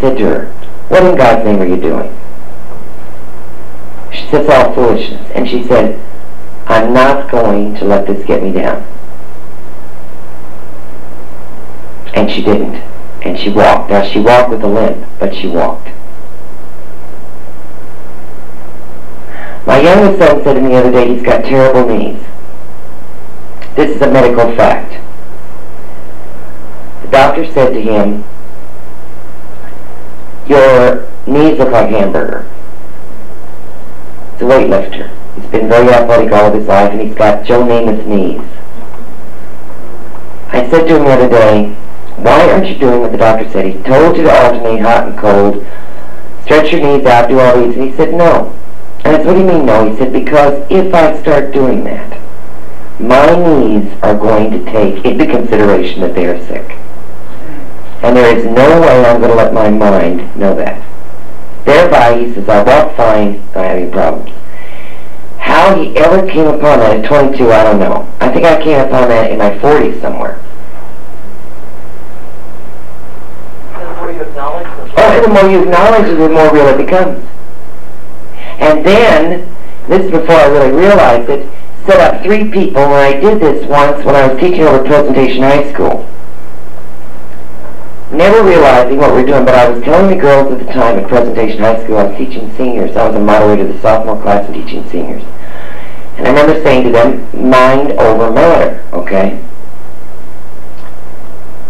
Said to her, what in God's name are you doing? She said, it's all foolishness. And she said, I'm not going to let this get me down. And she didn't. And she walked. Now, she walked with a limp, but she walked. My youngest son said to me the other day he's got terrible knees. This is a medical fact. The doctor said to him, your knees look like hamburger. He's a weightlifter. He's been very athletic all of his life, and he's got Joe Namath knees. I said to him the other day, why aren't you doing what the doctor said? He told you to alternate hot and cold, stretch your knees out, do all these, and he said no. And I said, what do you mean no? He said, because if I start doing that, my knees are going to take into consideration that they are sick. And there is no way I'm going to let my mind know that. Thereby, he says, I walk fine, I have any problems. How he ever came upon that at 22, I don't know. I think I came upon that in my 40s somewhere. The more you acknowledge Oh, the more you acknowledge it, the more real it becomes. And then, this is before I really realized it, set up three people, and I did this once when I was teaching over Presentation High School. Never realizing what we are doing, but I was telling the girls at the time at Presentation High School, I was teaching seniors. I was a moderator of the sophomore class and teaching seniors. And I remember saying to them, mind over matter, okay?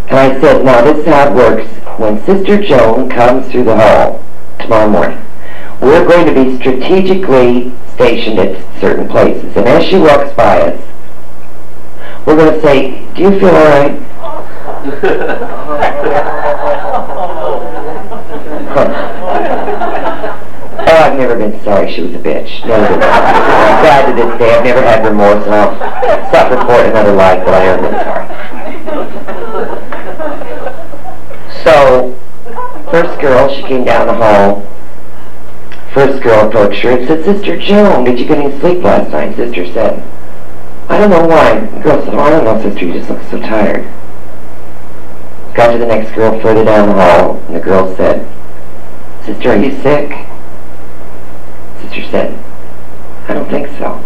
And I said, now this is how it works. When Sister Joan comes through the hall tomorrow morning, we're going to be strategically stationed at certain places. And as she walks by us, we're going to say, do you feel all right? oh, I've never been sorry she was a bitch. Never been. I'm glad to this day. I've never had remorse, and I'll suffer for it another life, but I have been sorry. So, first girl, she came down the hall. First girl approached her and said, Sister Joan, did you get any sleep last night? Sister said, I don't know why. The girl said, oh, I don't know, sister, you just look so tired. Got to the next girl further down the hall, and the girl said, Sister, are you sick? Sister said, I don't think so.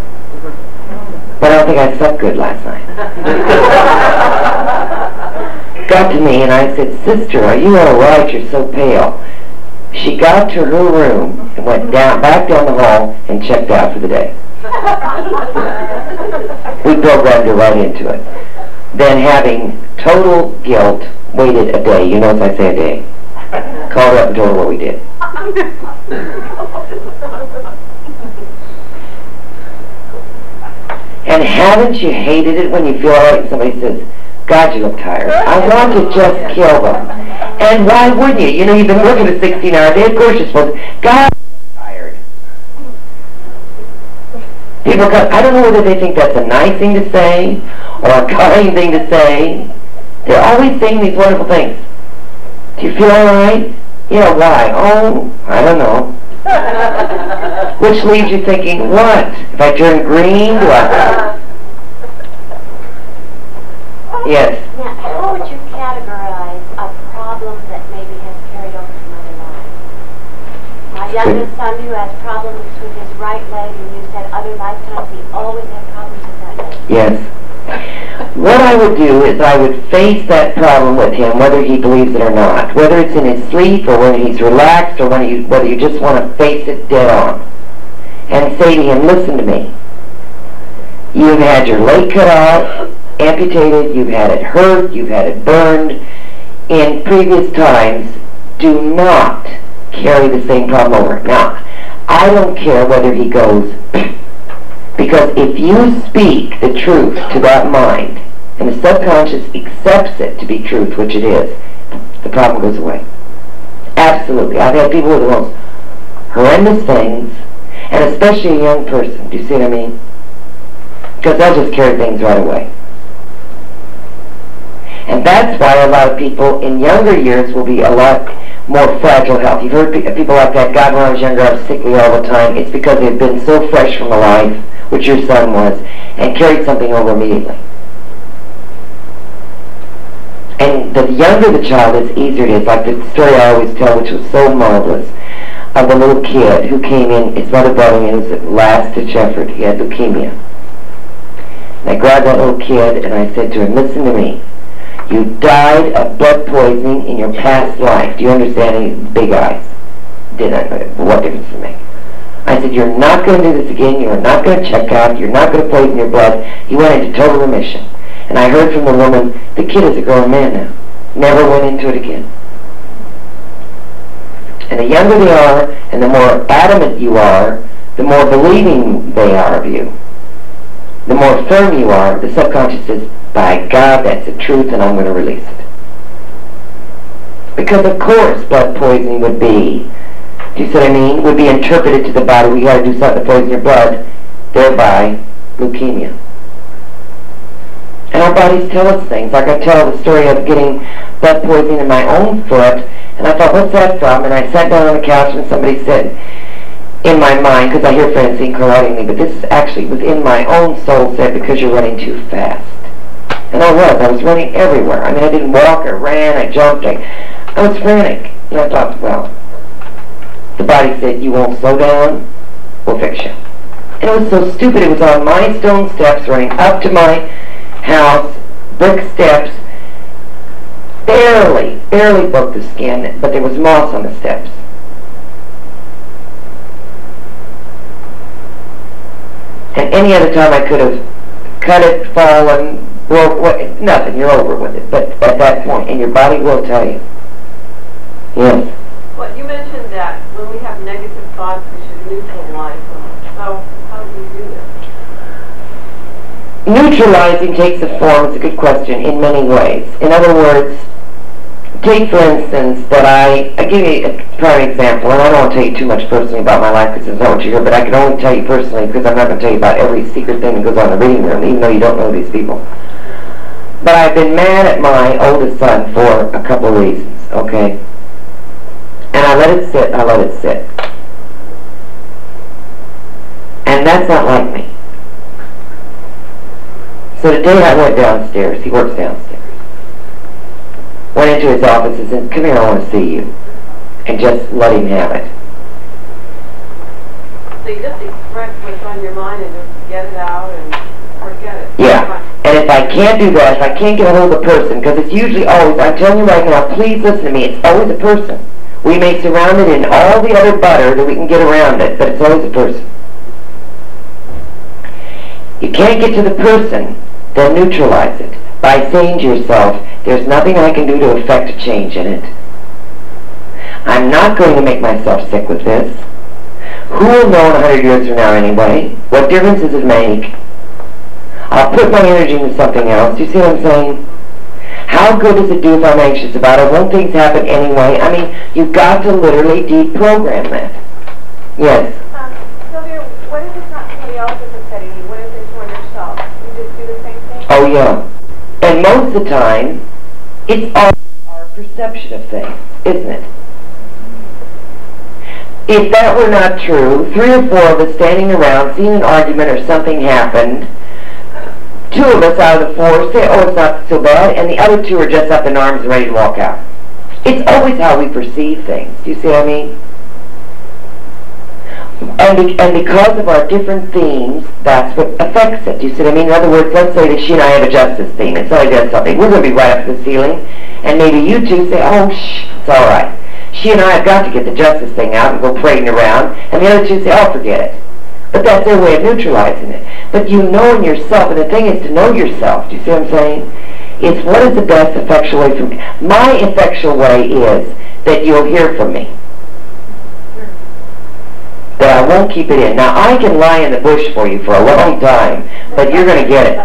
But I don't think I slept good last night. got to me, and I said, Sister, are you all right? You're so pale. She got to her room and went down, back down the hall and checked out for the day. we programmed her right into it. Then having total guilt, waited a day. You know as I say a day. Called her up and told her what we did. and haven't you hated it when you feel like somebody says, God, you look tired. I want to just kill them. And why wouldn't you? You know, you've been working a 16-hour day. Of course you're supposed to. God, tired. People come, I don't know whether they think that's a nice thing to say or a kind thing to say. They're always saying these wonderful things. Do you feel all right? Yeah, why? Oh, I don't know. Which leaves you thinking, what? If I turn green, do I... Yes. Now, how would you categorize a problem that maybe has carried over from other lives? My youngest son who has problems with his right leg, and you said other lifetimes he always had problems with that leg. Yes. What I would do is I would face that problem with him, whether he believes it or not. Whether it's in his sleep or when he's relaxed or when you, whether you just want to face it dead on. And say to him, listen to me. You've had your leg cut off amputated, you've had it hurt, you've had it burned. In previous times, do not carry the same problem over. Now, I don't care whether he goes, because if you speak the truth to that mind, and the subconscious accepts it to be truth, which it is, the problem goes away. Absolutely. I've had people with the most horrendous things, and especially a young person. Do you see what I mean? Because they'll just carry things right away. And that's why a lot of people in younger years will be a lot more fragile health. You've heard people like that, God, when I was younger, I was sickly all the time. It's because they've been so fresh from a life, which your son was, and carried something over immediately. And the younger the child it's easier it is. Like the story I always tell, which was so marvelous, of the little kid who came in, his mother brought him in, at last ditch effort. He had leukemia. And I grabbed that little kid and I said to him, listen to me. You died of blood poisoning in your past life. Do you understand? He big eyes. Did I? What difference does it make? I said, you're not going to do this again. You're not going to check out. You're not going to poison your blood. He went into total remission. And I heard from the woman, the kid is a grown man now. Never went into it again. And the younger they are, and the more adamant you are, the more believing they are of you. The more firm you are, the subconscious says, by God, that's the truth, and I'm going to release it. Because of course blood poisoning would be, do you see what I mean? Would be interpreted to the body, we got to do something to poison your blood, thereby leukemia. Our tell us things. Like I tell the story of getting blood poisoning in my own foot, and I thought, what's that from? And I sat down on the couch and somebody said, in my mind, because I hear Francine correcting me, but this is actually within my own soul said, because you're running too fast. And I was. I was running everywhere. I mean, I didn't walk. I ran. I jumped. I, I was frantic. And I thought, well, the body said, you won't slow down, we'll fix you. And it was so stupid. It was on my stone steps running up to my house, brick steps, barely, barely broke the skin, but there was moss on the steps. And any other time I could have cut it, fallen, broke, what, nothing, you're over with it. But at that point, and your body will tell you. Yes. Well, you mentioned that when we have negative thoughts, we should neutralize them. So how do you do this? Neutralizing takes the form, it's a good question, in many ways. In other words, take for instance that I, I give you a prime example, and I don't want to tell you too much personally about my life because it's not what you hear, but I can only tell you personally because I'm not going to tell you about every secret thing that goes on in the reading room, even though you don't know these people. But I've been mad at my oldest son for a couple of reasons, okay? And I let it sit, I let it sit. And that's not like me. So today I went downstairs, he works downstairs. Went into his office and said, come here, I want to see you. And just let him have it. So you just express what's on your mind and just get it out and forget it. Yeah. And if I can't do that, if I can't get a hold of the person, because it's usually always, I'm telling you right now, please listen to me, it's always a person. We may surround it in all the other butter that we can get around it, but it's always a person. You can't get to the person, then neutralize it by saying to yourself, there's nothing I can do to affect a change in it. I'm not going to make myself sick with this. Who will know in a hundred years from now anyway? What difference does it make? I'll put my energy into something else. You see what I'm saying? How good does it do if I'm anxious about it? Won't things happen anyway? I mean, you've got to literally deprogram that. Yes? Um, Sylvia, what if it's not somebody else that's upsetting you? What if it's toward yourself? You just do the same thing? Oh, yeah. And most of the time, it's all our perception of things, isn't it? If that were not true, three or four of us standing around, seeing an argument or something happened, two of us out of the four say, oh, it's not so bad, and the other two are just up in arms and ready to walk out. It's always how we perceive things. Do you see what I mean? And, be, and because of our different themes, that's what affects it. You see what I mean? In other words, let's say that she and I have a justice theme, and somebody does something. We're going to be right up to the ceiling, and maybe you two say, oh, shh, it's all right. She and I have got to get the justice thing out and go parading around, and the other two say, oh, forget it. But that's their way of neutralizing it. But you know in yourself, and the thing is to know yourself. Do you see what I'm saying? It's what is the best effectual way for me. My effectual way is that you'll hear from me. That I won't keep it in. Now I can lie in the bush for you for a long time, but you're going to get it.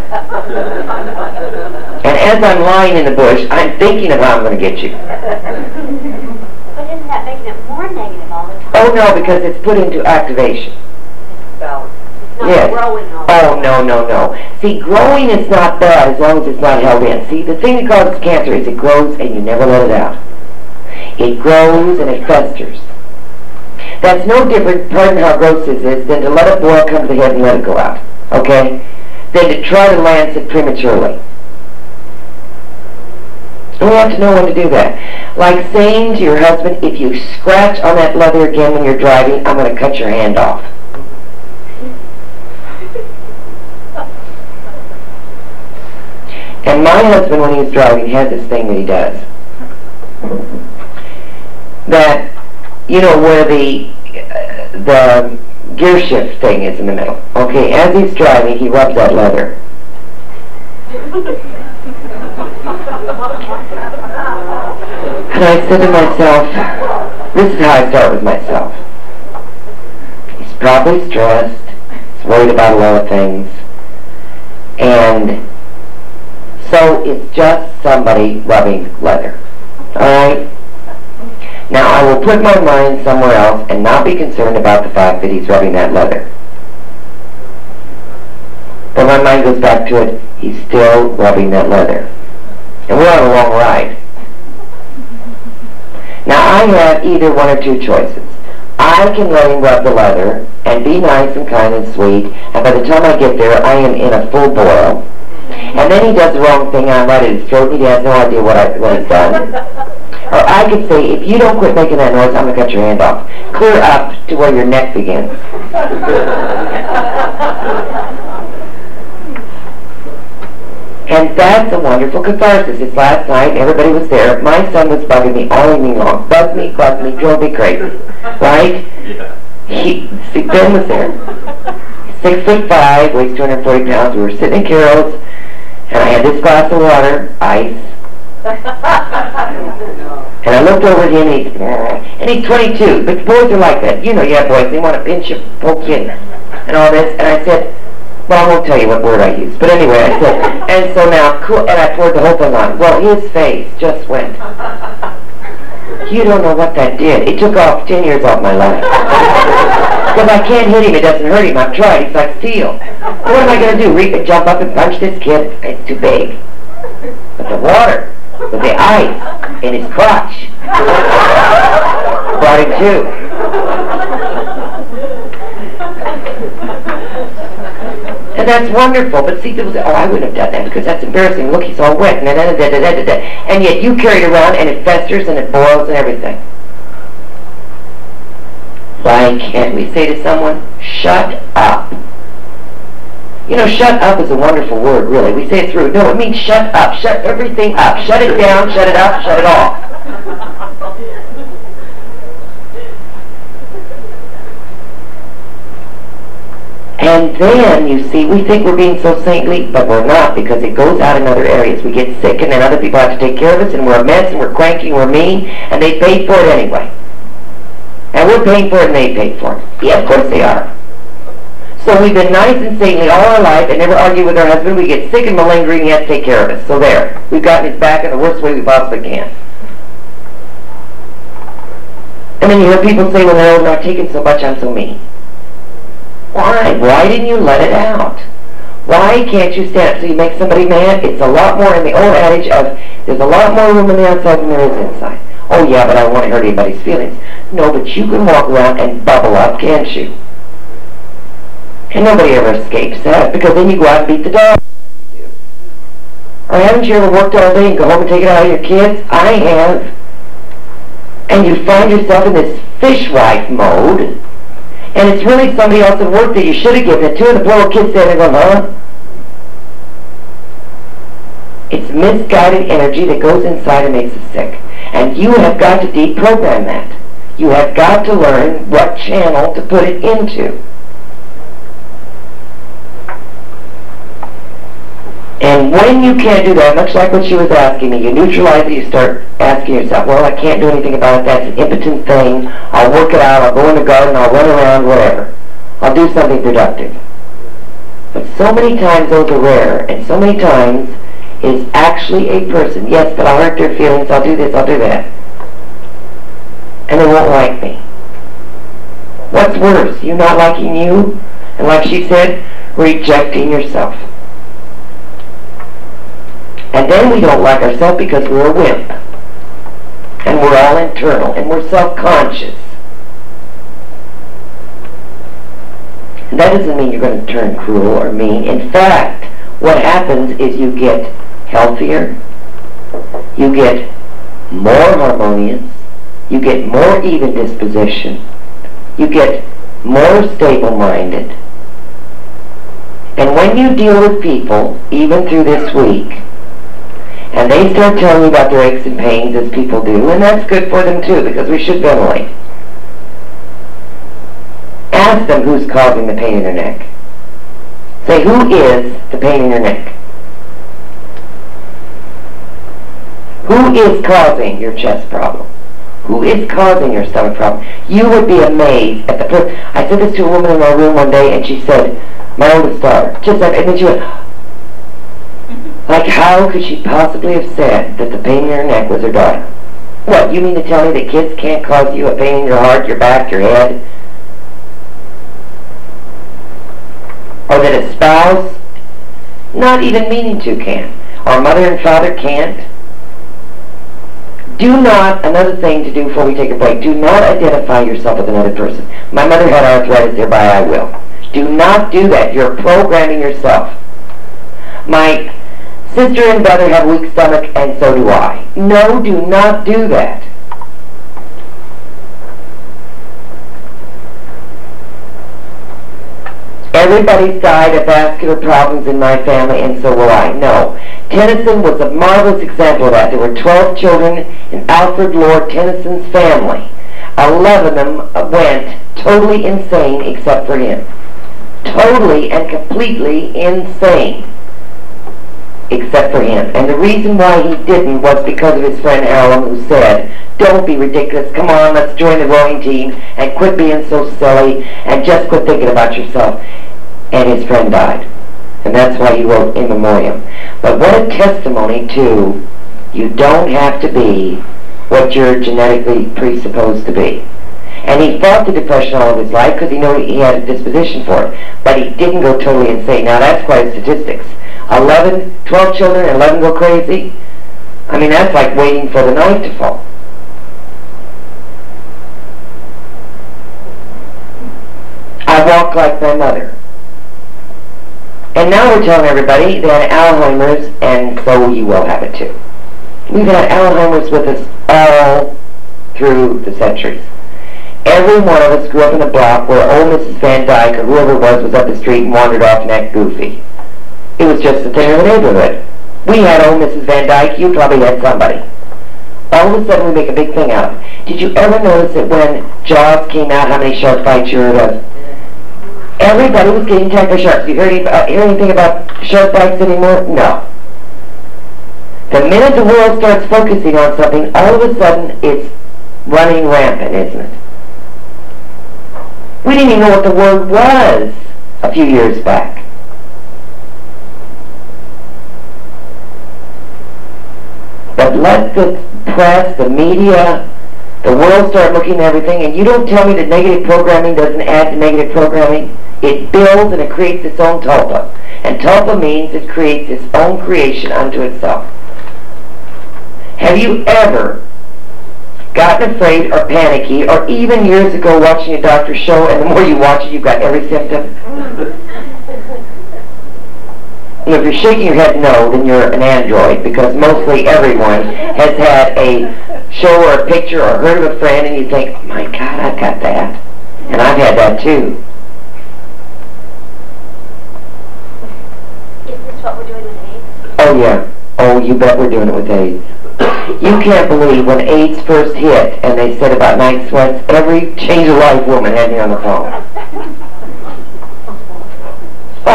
And as I'm lying in the bush, I'm thinking of how I'm going to get you. But isn't that making it more negative all the time? Oh no, because it's put into activation. Yes. Oh, no, no, no. See, growing is not bad as long as it's not held in. See, the thing that causes cancer is it grows and you never let it out. It grows and it festers. That's no different, pardon how gross this is, than to let a boil come to the head and let it go out. Okay? Than to try to lance it prematurely. We have to know when to do that. Like saying to your husband, if you scratch on that leather again when you're driving, I'm going to cut your hand off. And my husband, when he's driving, has this thing that he does. That, you know, where the, uh, the gear shift thing is in the middle. Okay, as he's driving, he rubs that leather. And I said to myself, this is how I start with myself. He's probably stressed, he's worried about a lot of things, and so it's just somebody rubbing leather. Alright? Now I will put my mind somewhere else and not be concerned about the fact that he's rubbing that leather. But my mind goes back to it, he's still rubbing that leather. And we're on a long ride. Now I have either one or two choices. I can let him rub the leather and be nice and kind and sweet, and by the time I get there, I am in a full boil. And then he does the wrong thing, I'm right at his throat, he has no idea what, I, what he's done. Or I could say, if you don't quit making that noise, I'm going to cut your hand off. Clear up to where your neck begins. And that's a wonderful catharsis. It's last night, everybody was there. My son was bugging me all evening long. Bugged me, bugged me, drove me crazy. Right? Yeah. He, Ben was there. Six foot five, weighs 240 pounds. We were sitting in Carol's, and I had this glass of water, ice, and I looked over at him, and he's, uh, and he's 22. But boys are like that. You know, you have boys, they want to pinch you, poke you, and all this. And I said, well, I won't tell you what word I used. But anyway, I said, and so now, cool, and I poured the whole thing on. Well, his face just went. You don't know what that did. It took off 10 years off my life. Because I can't hit him, it doesn't hurt him. I've tried, he's like steel. What am I going to do? Re- jump up and punch this kid? It's too big. But the water, with the ice in his crotch, brought him. And that's wonderful. But see, people say, oh, I wouldn't have done that because that's embarrassing. Look, he's all wet. And, and yet you carry it around and it festers and it boils and everything. Why can't we say to someone, shut up? You know, shut up is a wonderful word, really. We say it through. No, it means shut up. Shut everything up. Shut it down, shut it up, shut it off. And then, you see, we think we're being so saintly, but we're not because it goes out in other areas. We get sick and then other people have to take care of us and we're a mess and we're cranky and we're mean and they paid for it anyway. And we're paying for it and they paid for it. Yeah, of course they are. So we've been nice and saintly all our life and never argue with our husband. We get sick and malingering to take care of us. So there. We've gotten his back in the worst way we possibly can. And then you hear people say, well, I'm not taking so much, I'm so mean. Why? Why didn't you let it out? Why can't you stand up so you make somebody mad? It's a lot more in the old adage of there's a lot more room on the outside than there is inside. Oh yeah, but I don't want to hurt anybody's feelings. No, but you can walk around and bubble up, can't you? And nobody ever escapes that because then you go out and beat the dog. Or haven't you ever worked all day and go home and take it out of your kids? I have. And you find yourself in this fishwife mode and it's really somebody else at work that you should have given it to, and the poor kid's standing there going, huh? It's misguided energy that goes inside and makes us sick. And you have got to deprogram that. You have got to learn what channel to put it into. When you can't do that, much like what she was asking me, you neutralize it, you start asking yourself, well, I can't do anything about it, that's an impotent thing, I'll work it out, I'll go in the garden, I'll run around, whatever. I'll do something productive. But so many times those are rare, and so many times is actually a person, yes, but I'll hurt their feelings, I'll do this, I'll do that. And they won't like me. What's worse, you not liking you? And like she said, rejecting yourself. Then we don't like ourselves because we're a wimp. And we're all internal. And we're self-conscious. And that doesn't mean you're going to turn cruel or mean. In fact, what happens is you get healthier, you get more harmonious, you get more even disposition, you get more stable-minded. And when you deal with people, even through this week, and they start telling you about their aches and pains as people do, and that's good for them too, because we should ventilate. Ask them who's causing the pain in their neck. Say, who is the pain in your neck? Who is causing your chest problem? Who is causing your stomach problem? You would be amazed at the person. I said this to a woman in my room one day, and she said, my oldest daughter, just and then she went, like, how could she possibly have said that the pain in her neck was her daughter? What, you mean to tell me that kids can't cause you a pain in your heart, your back, your head? Or that a spouse, not even meaning to, can? Or mother and father can't? Do not, another thing to do before we take a break, do not identify yourself with another person. My mother had arthritis, thereby I will. Do not do that. You're programming yourself. My sister and brother have weak stomach, and so do I. No, do not do that. Everybody's died of vascular problems in my family, and so will I. No. Tennyson was a marvelous example of that. There were 12 children in Alfred Lord Tennyson's family. Eleven of them went totally insane except for him. Totally and completely insane except for him. And the reason why he didn't was because of his friend Alan who said, don't be ridiculous, come on, let's join the rowing team and quit being so silly and just quit thinking about yourself. And his friend died. And that's why he wrote In Memoriam. But what a testimony to you don't have to be what you're genetically presupposed to be. And he fought the depression all of his life because he knew he had a disposition for it. But he didn't go totally insane. Now that's quite statistics. 11, 12 children, 11 go crazy. I mean, that's like waiting for the night to fall. I walk like my mother. And now we're telling everybody that Alzheimer's, and so you will have it too. We've had Alzheimer's with us all through the centuries. Every one of us grew up in a block where old Mrs. Van Dyke or whoever it was was up the street and wandered off and acted goofy. It was just a thing of the neighborhood. We had old Mrs. Van Dyke, you probably had somebody. All of a sudden we make a big thing out of it. Did you ever notice that when Jaws came out, how many shark fights you heard of? Everybody was getting attacked by sharks. You heard any, uh, hear anything about shark bites anymore? No. The minute the world starts focusing on something, all of a sudden it's running rampant, isn't it? We didn't even know what the word was a few years back. But let the press, the media, the world start looking at everything, and you don't tell me that negative programming doesn't add to negative programming. It builds and it creates its own tulpa. And tulpa means it creates its own creation unto itself. Have you ever gotten afraid or panicky, or even years ago watching a doctor's show, and the more you watch it, you've got every symptom? And if you're shaking your head no, then you're an android, because mostly everyone has had a show or a picture or heard of a friend, and you think, oh my God, I've got that. And I've had that too. Is this what we're doing with AIDS? Oh yeah. Oh, you bet we're doing it with AIDS. You can't believe when AIDS first hit and they said about night sweats, every change of life woman had me on the phone.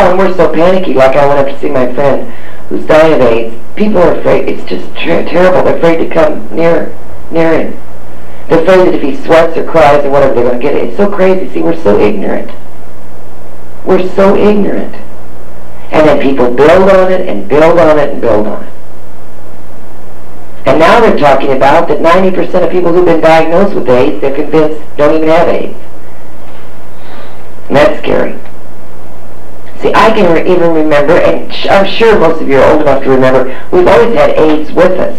Oh, and we're so panicky. Like I went up to see my friend who's dying of AIDS. People are afraid. It's just ter- terrible. They're afraid to come near, near him. They're afraid that if he sweats or cries or whatever, they're going to get it. It's so crazy. See, we're so ignorant. We're so ignorant. And then people build on it and build on it and build on it. And now they're talking about that 90% of people who've been diagnosed with AIDS, they're convinced don't even have AIDS. And that's scary. See, I can re- even remember, and I'm sure most of you are old enough to remember, we've always had AIDS with us.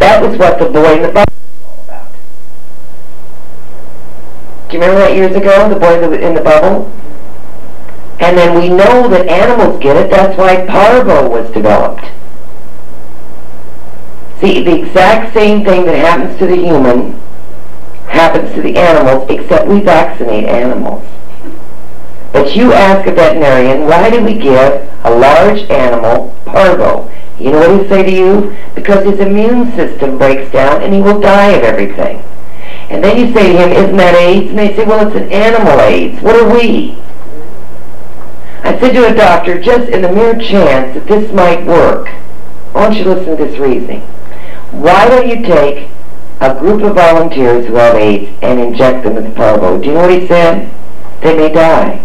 That was what the boy in the bubble was all about. Do you remember that years ago, the boy in the bubble? And then we know that animals get it, that's why parvo was developed. See, the exact same thing that happens to the human happens to the animals, except we vaccinate animals. But you ask a veterinarian, why do we give a large animal parvo? You know what he'll say to you? Because his immune system breaks down and he will die of everything. And then you say to him, isn't that AIDS? And they say, well, it's an animal AIDS. What are we? I said to a doctor, just in the mere chance that this might work, why don't you listen to this reasoning. Why don't you take a group of volunteers who have AIDS and inject them with parvo? Do you know what he said? They may die.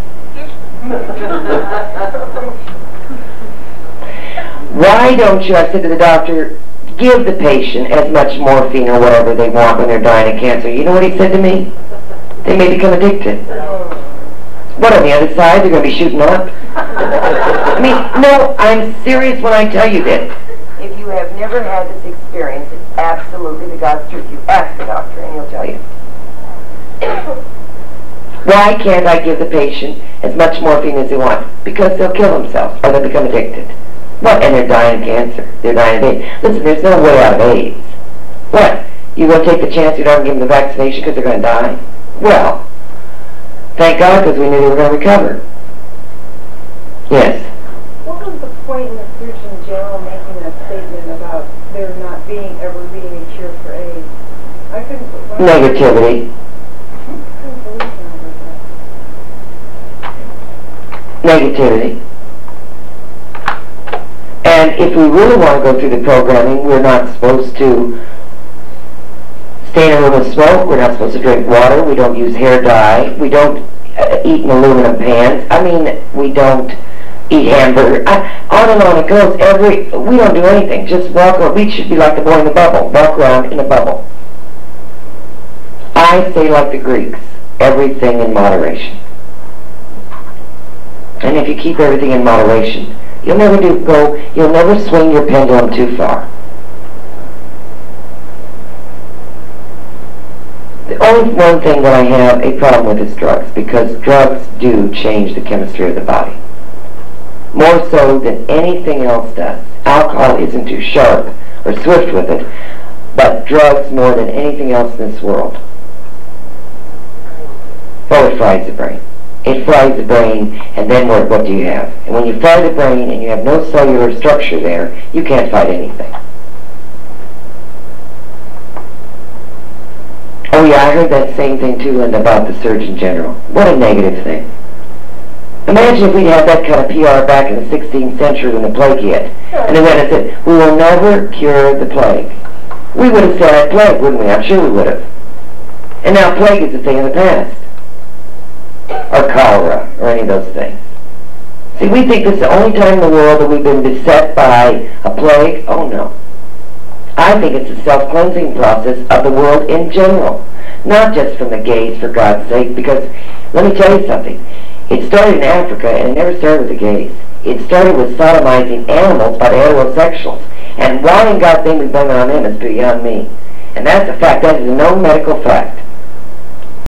Why don't you, I said to the doctor, give the patient as much morphine or whatever they want when they're dying of cancer? You know what he said to me? They may become addicted. What, on the other side, they're going to be shooting up? I mean, no, I'm serious when I tell you this. If you have never had this experience, it's absolutely the God's truth. You ask the doctor and he'll tell you. Why can't I give the patient as much morphine as they want? Because they'll kill themselves or they'll become addicted. What? And they're dying of cancer. They're dying of AIDS. Listen, there's no way out of AIDS. What? You going to take the chance you don't give them the vaccination because they're going to die? Well, thank God because we knew they were going to recover. Yes. What was the point in the Surgeon General making that statement about there not being, ever being a cure for AIDS? I couldn't. Negativity. I couldn't believe that. Negativity. And if we really want to go through the programming, we're not supposed to stay in a room with smoke. We're not supposed to drink water. We don't use hair dye. We don't uh, eat in aluminum pans. I mean, we don't eat hamburger. I, on and on it goes. Every we don't do anything. Just walk around. We should be like the boy in the bubble. Walk around in a bubble. I say like the Greeks, everything in moderation. And if you keep everything in moderation, you'll never do go. You'll never swing your pendulum too far. The only one thing that I have a problem with is drugs, because drugs do change the chemistry of the body. More so than anything else does. Alcohol isn't too sharp or swift with it, but drugs more than anything else in this world. Oh, it fries the brain. It fries the brain, and then what, what do you have? And when you fry the brain and you have no cellular structure there, you can't fight anything. Oh yeah, I heard that same thing too, Linda, about the Surgeon General. What a negative thing. Imagine if we'd had that kind of PR back in the 16th century when the plague hit. And they went and said, we will never cure the plague. We would have had plague, wouldn't we? I'm sure we would have. And now plague is a thing of the past. Or cholera, or any of those things. See, we think this is the only time in the world that we've been beset by a plague. Oh no. I think it's a self-cleansing process of the world in general. Not just from the gays, for God's sake, because let me tell you something. It started in Africa, and it never started with the gays. It started with sodomizing animals by the heterosexuals. And why in God's name we blame it on them is beyond me. And that's a fact. That is a known medical fact.